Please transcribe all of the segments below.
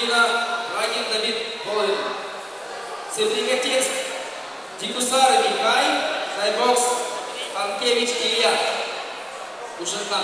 Нина Рагин Давид Волин. Севрига текст Дикусара Михай, Сайбокс Панкевич Илья. Ушатна.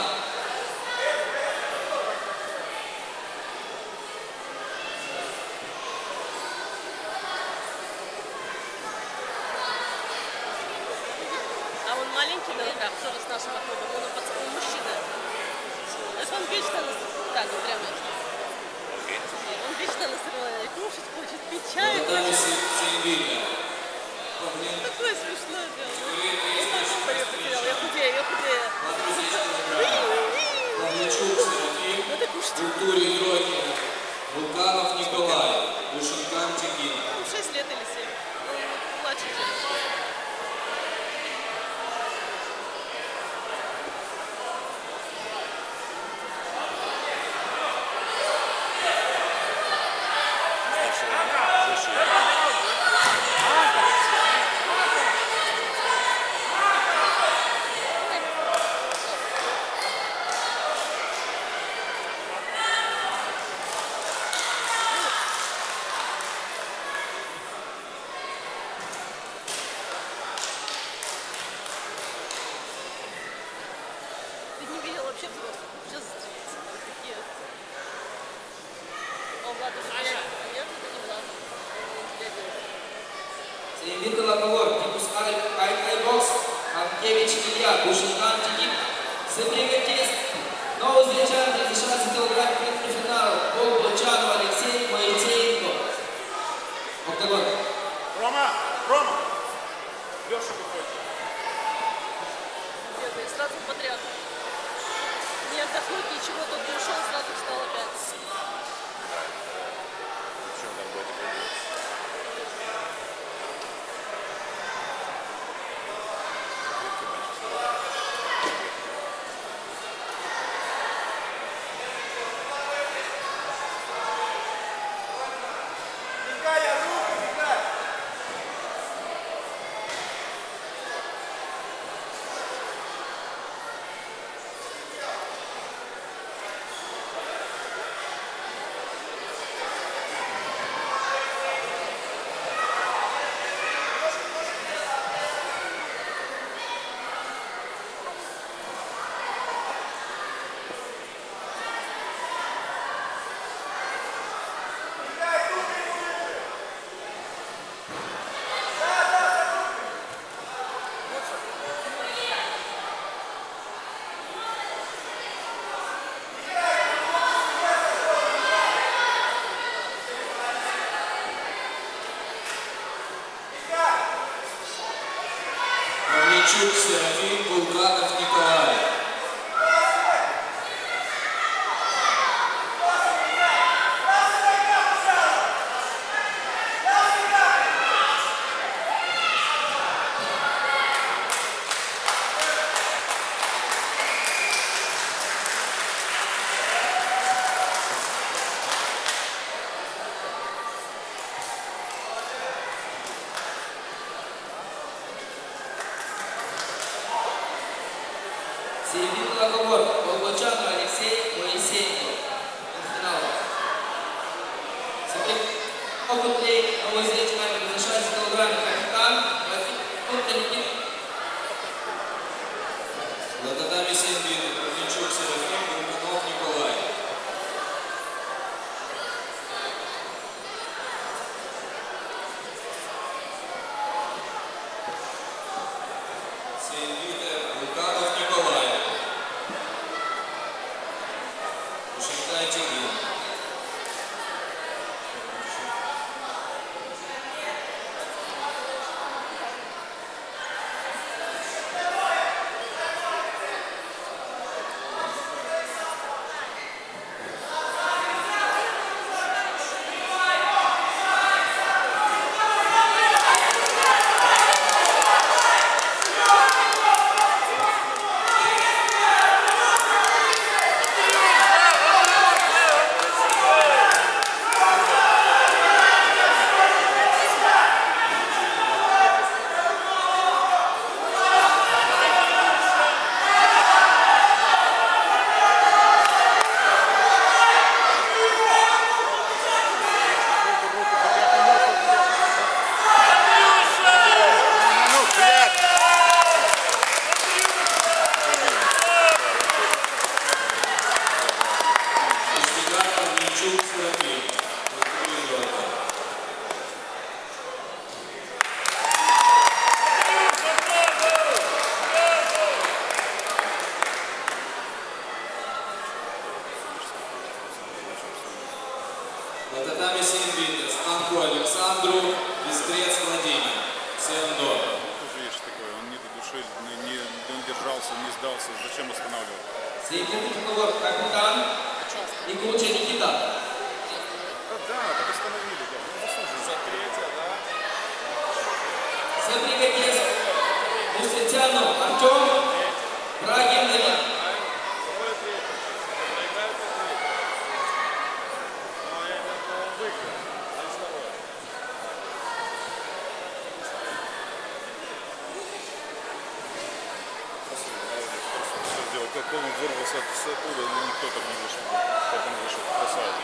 Он вырвался от- оттуда, ну никто так не вышел, он вышел, красавец.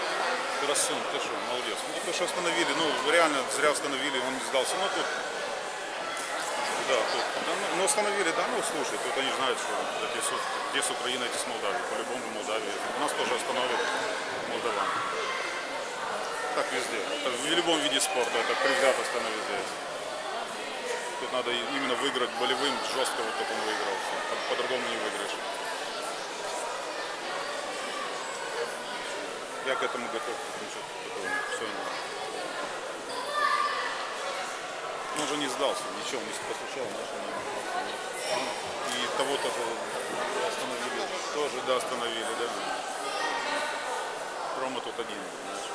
Красун, ты что, молодец. Ну то, что остановили, ну реально зря остановили, он не сдался. Ну тут, да, тут, да, ну, ну, остановили, да, ну слушай, тут они знают, что эти где с Украины, эти с Молдавии, по-любому Молдавии. У нас тоже остановят молдаван. Так везде. Это в любом виде спорта, это предвзятость везде есть. Тут надо именно выиграть болевым, жестко вот как он выиграл. По-другому не выиграешь. Я к этому готов. Ему. Он же не сдался, ничего, не постучал, нашел И того тоже остановили. Тоже, да, остановили, да. Рома тут один, понимаешь.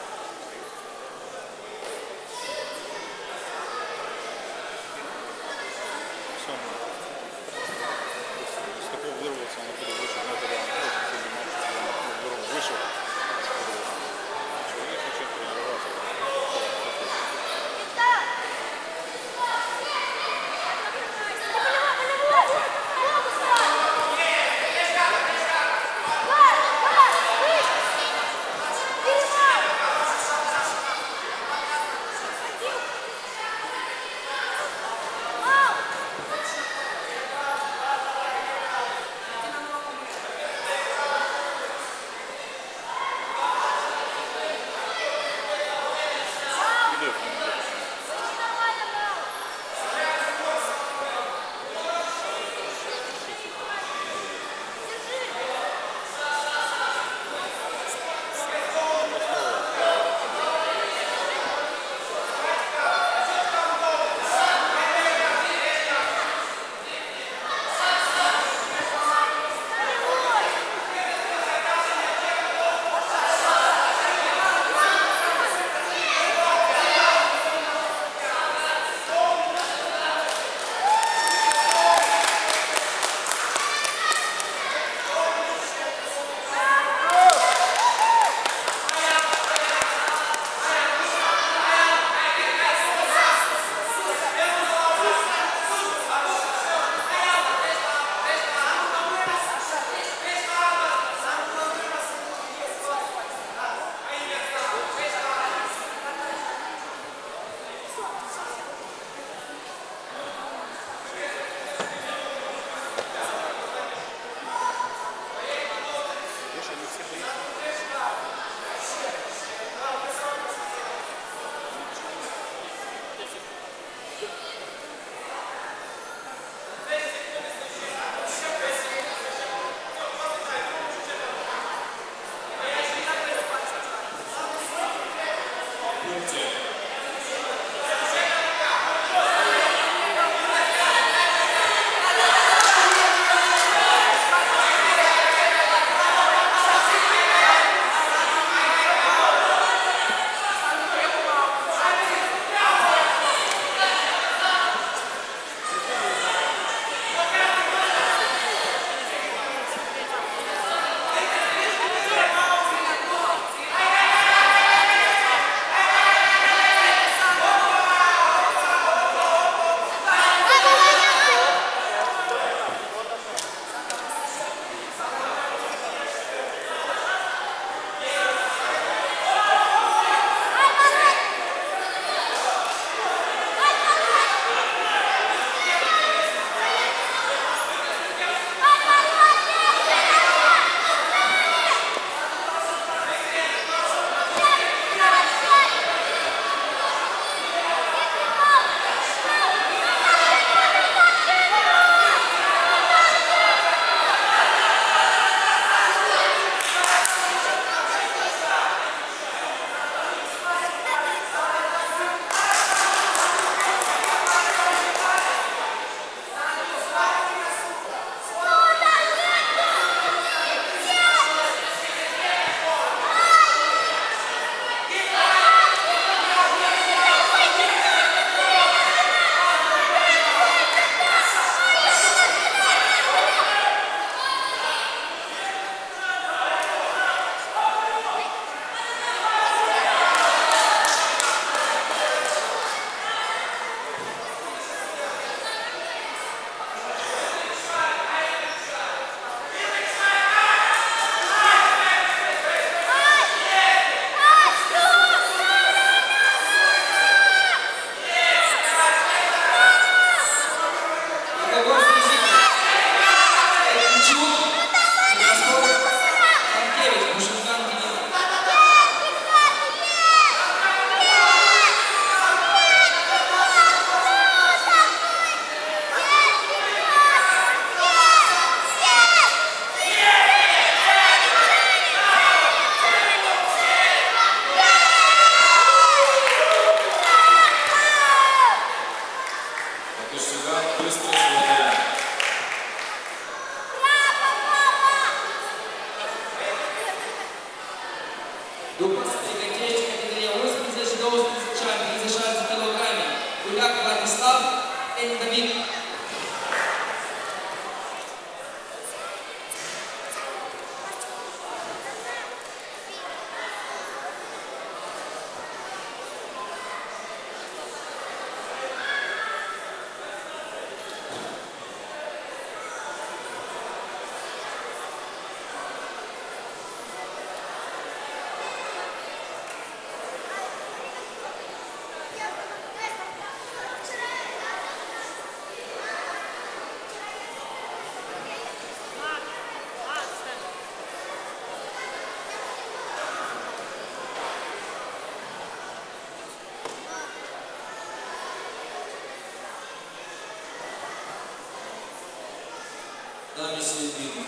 Absolutely.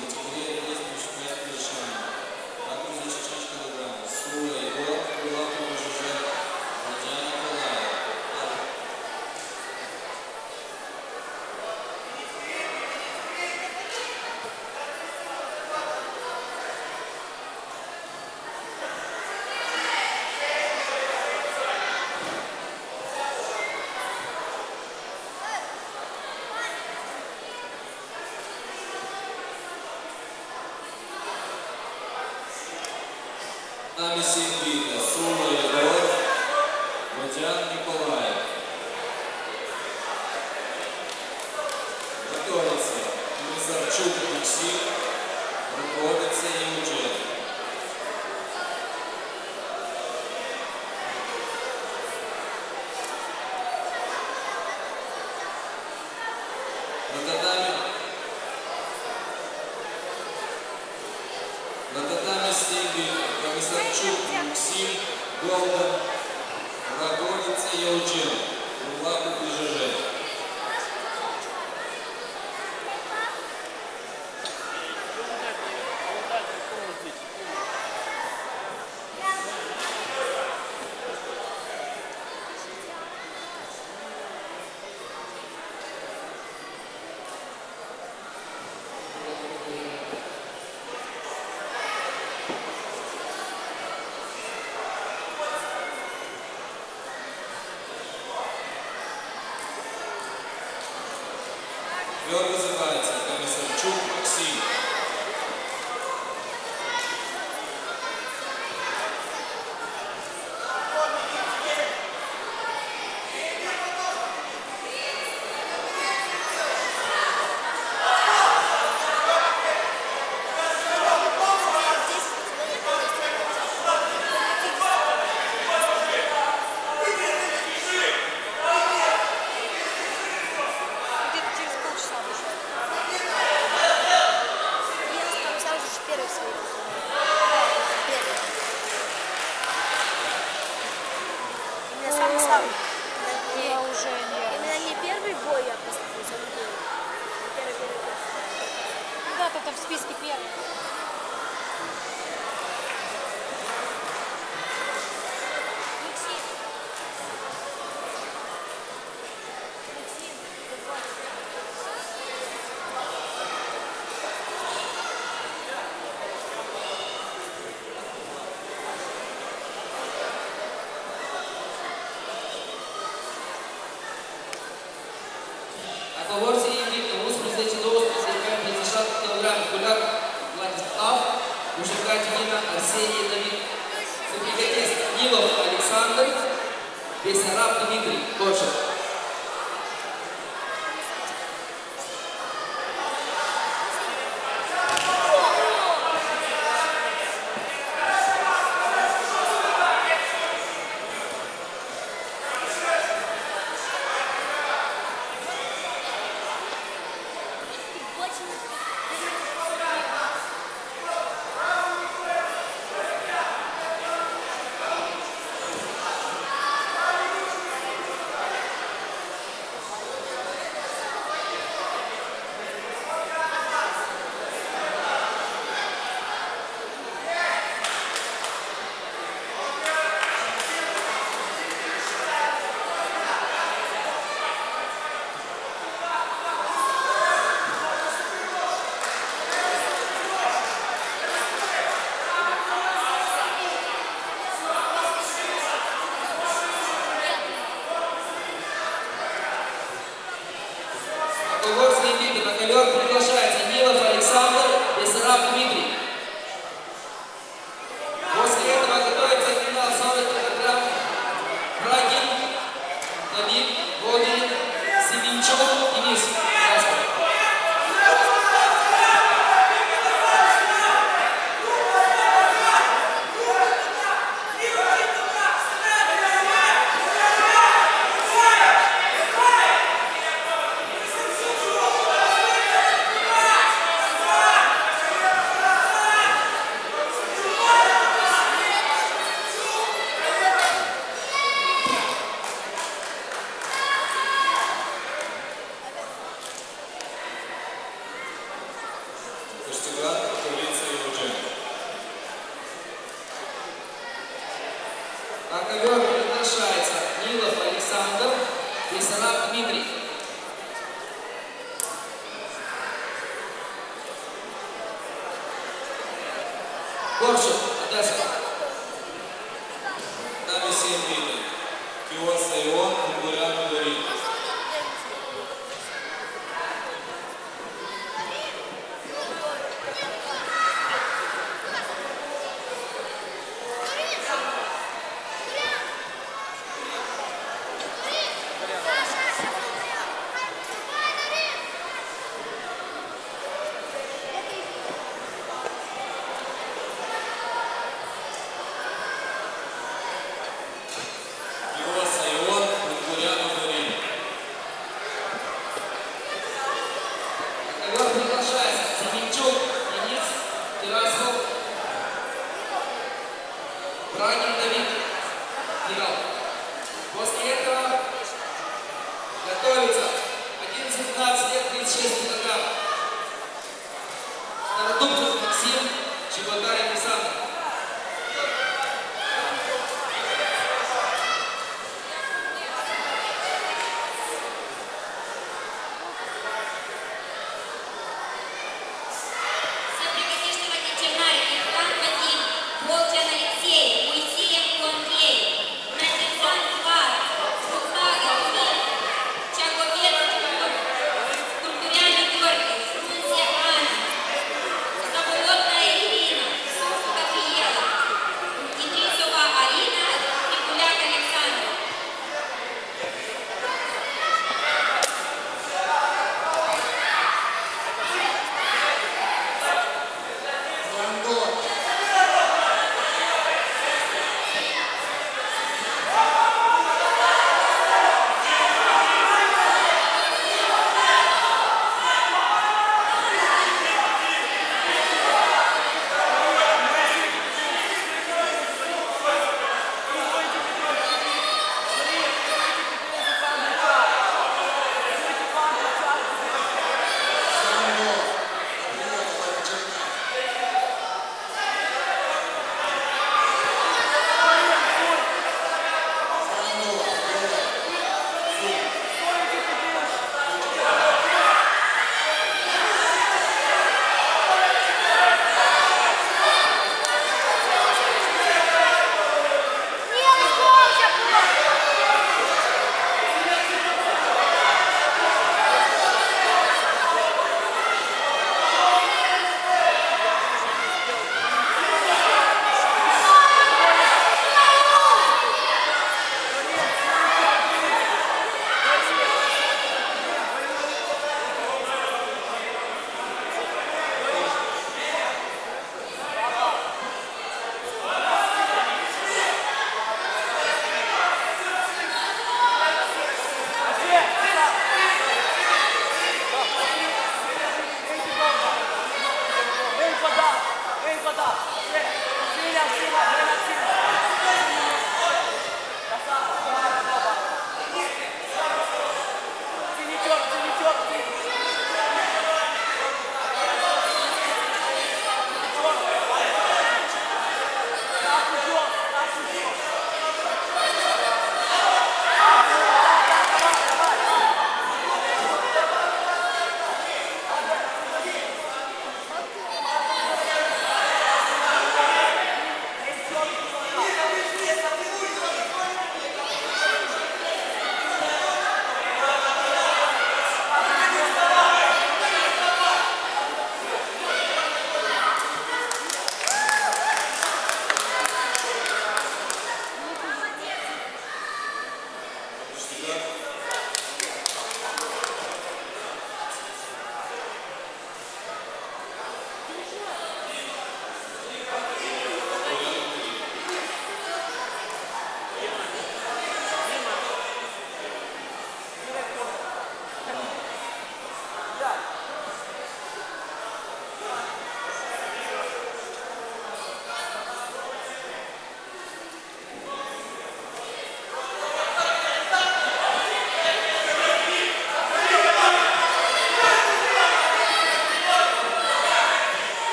Татами стенды Комиссарчук Максим, Голден, Рогоница Елчен, Улаку ПЖЖ.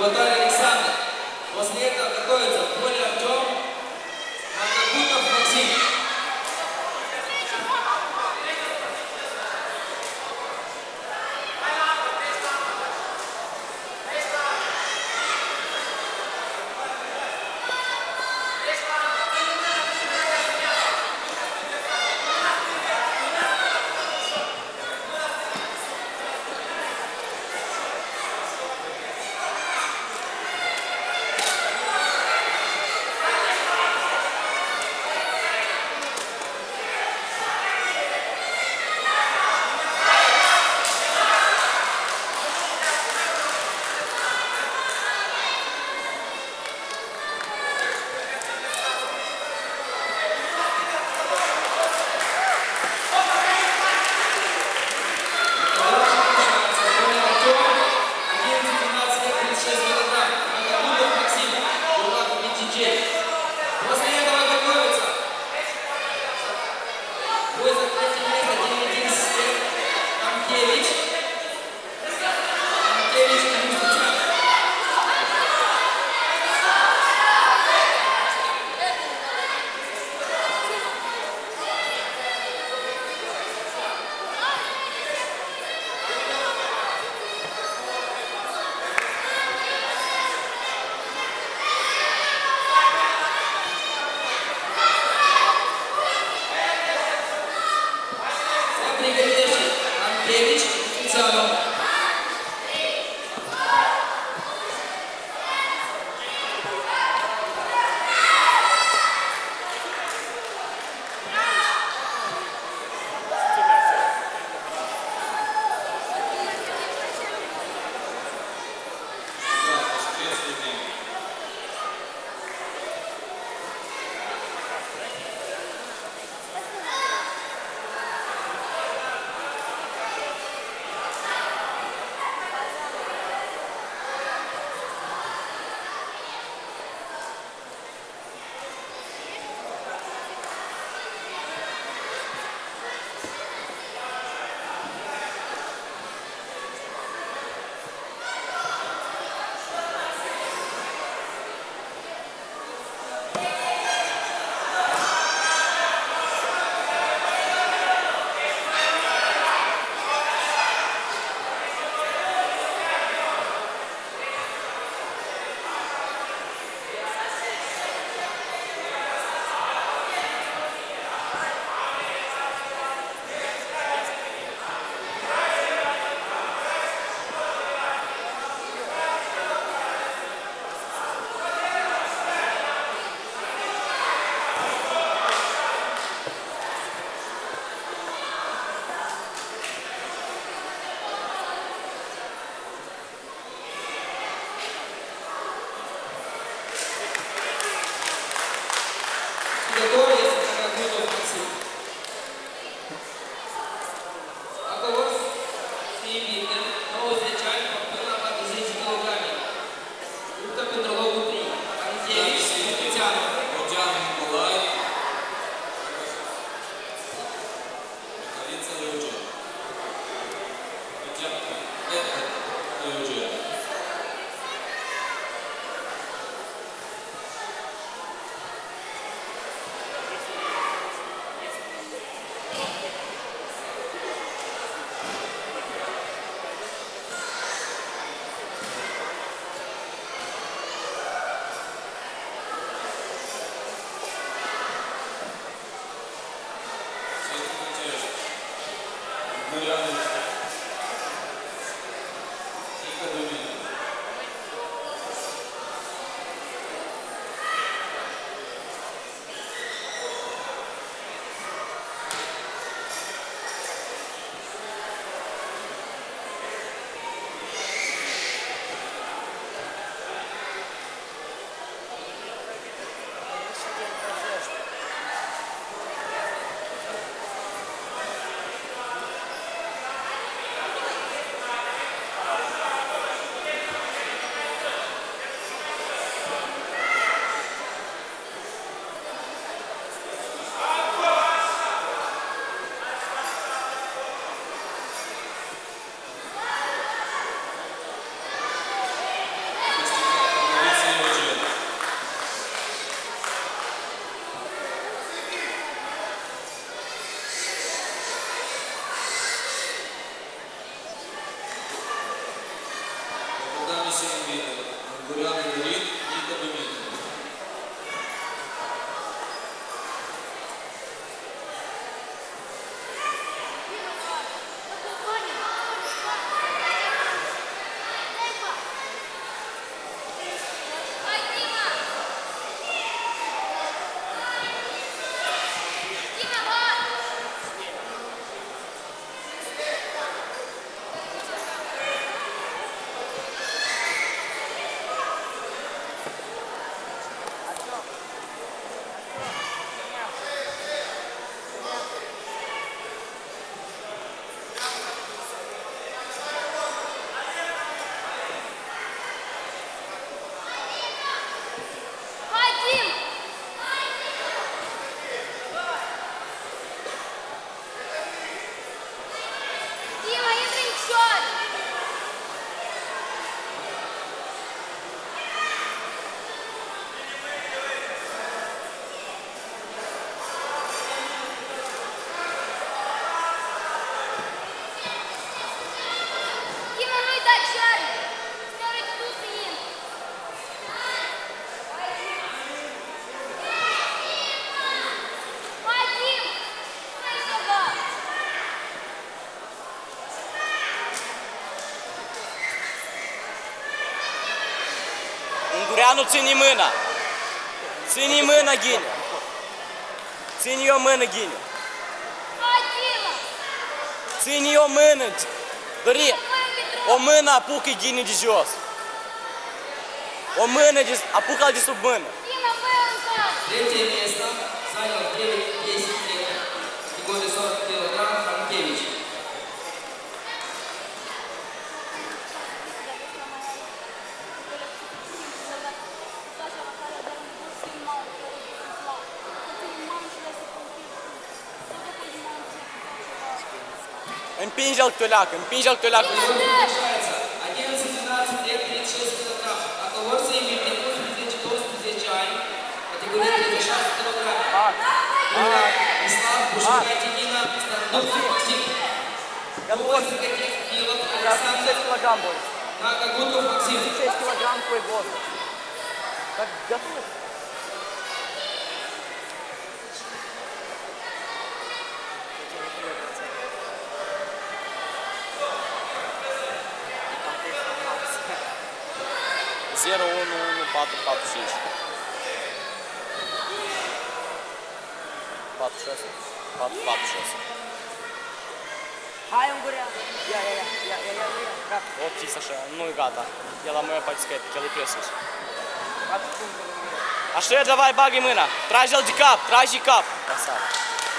Batalha Унгуряну ціні мина. Ціні мина гінь. Ціні його мина гінь. Вадима! Ціні його мина. Дорі. Твою О мина пуки каких Килов, Александр, кілограм буде. Нагагутов, Максим. 6 кілограм твій возраст. Так готовы? 01445 46 446 Hai, ungureană! Ia, ia, ia, ia, ia, ia, ia, gata. O fi așa, nu-i gata. El la mea face scăt, el e presus. Așa e, давай, bagi mâna. Trage-l de cap, trage de cap. Pasat.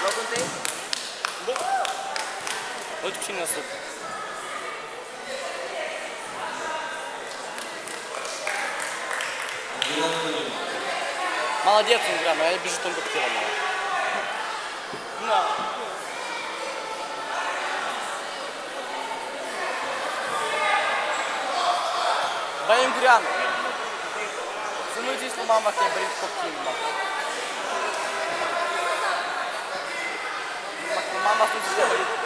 Locul întâi? Da. Uite cine a supt. Молодец, Унгрян, я бежу тонко к телу. На. Давай, Унгрян. Сыну здесь мама тебе брит коптин. Мама тут здесь брит.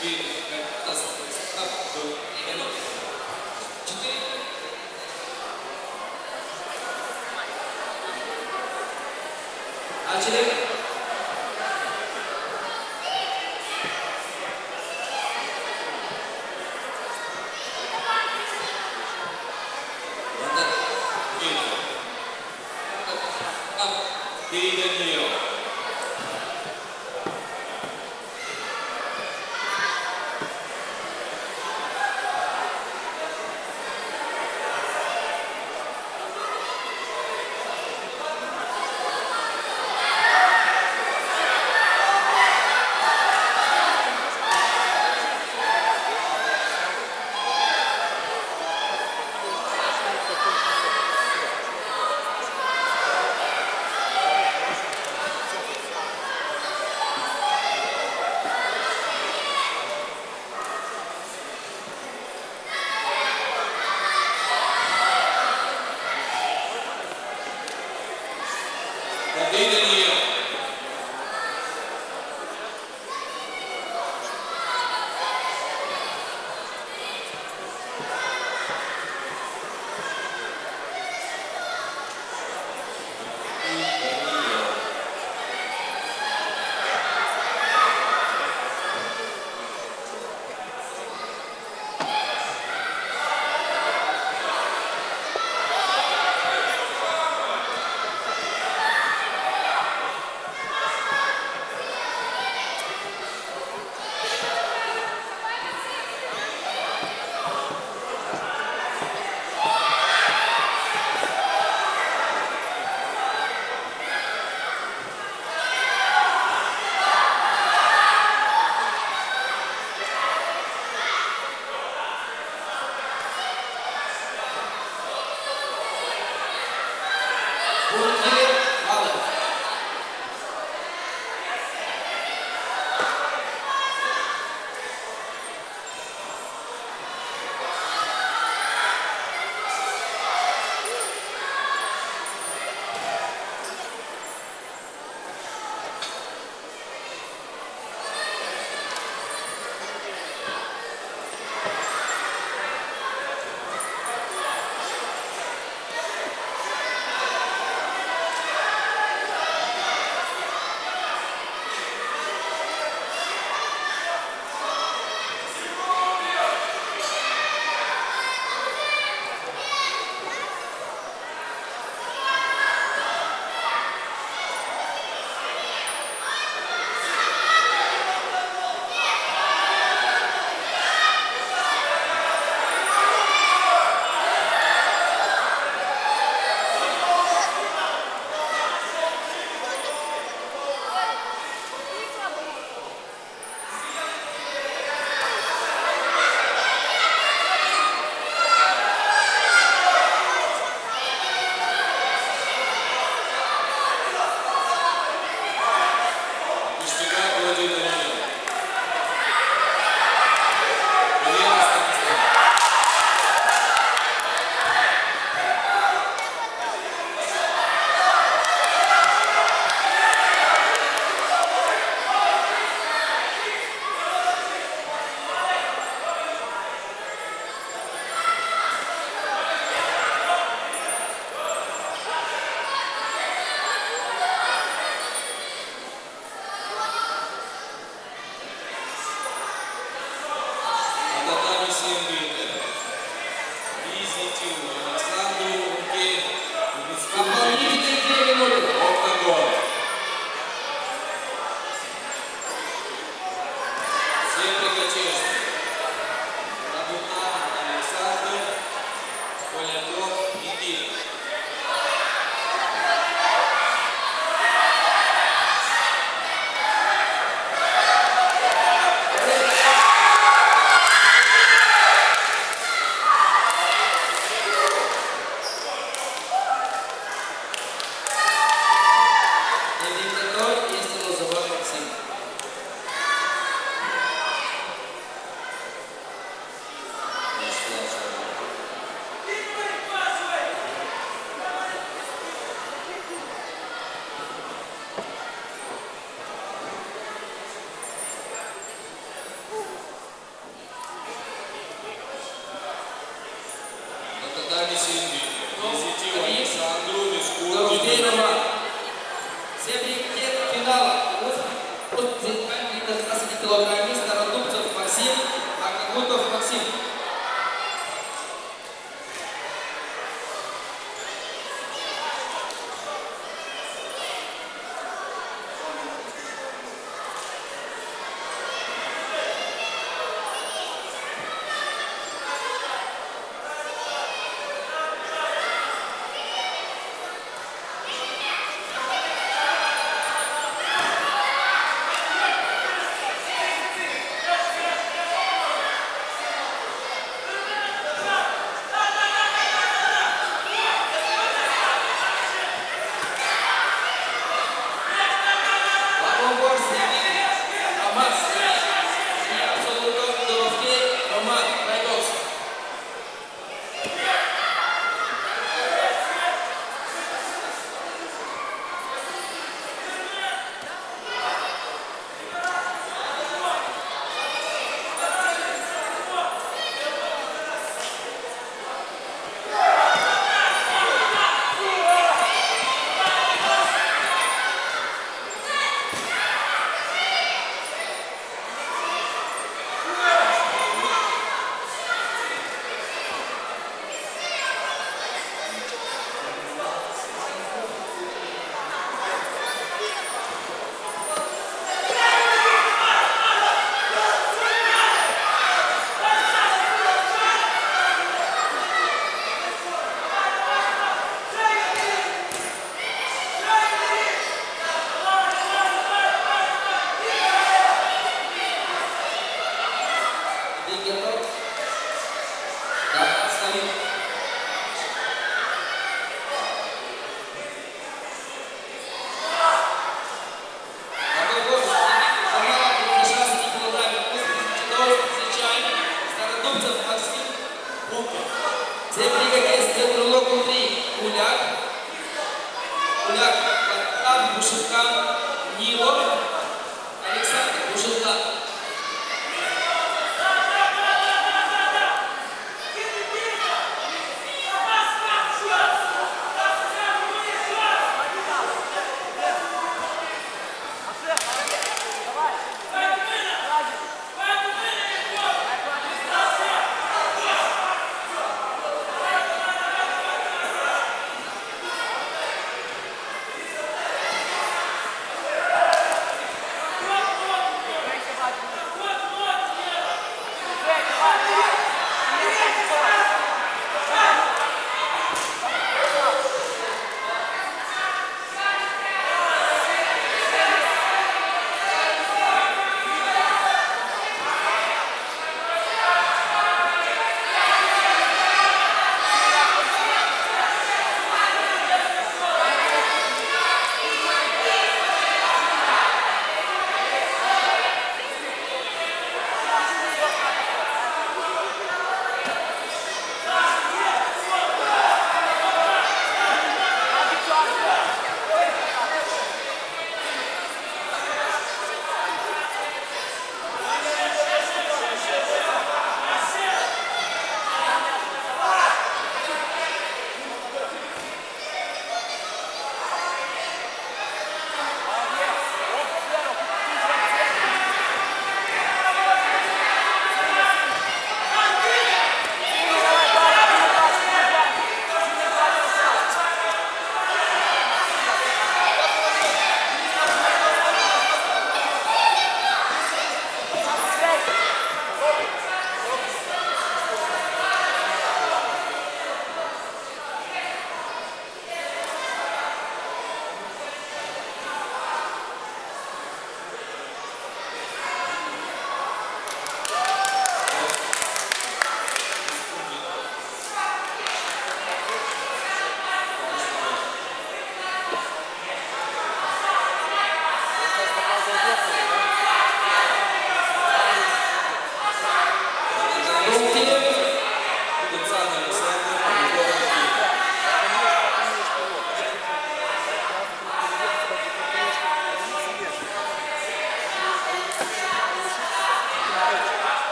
Espírito.